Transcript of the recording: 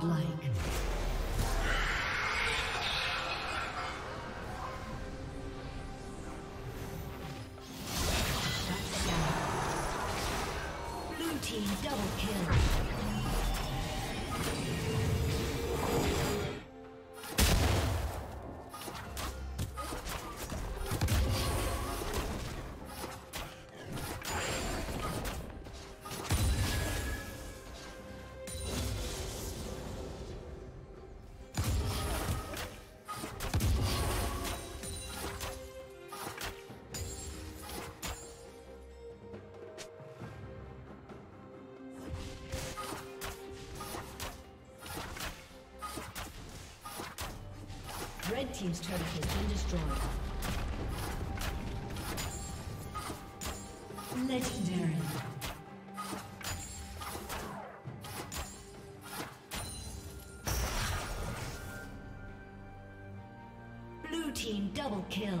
Godlike. Uh, Blue team double kill. Red Team's turret has been destroyed. Legendary. Blue Team double kill.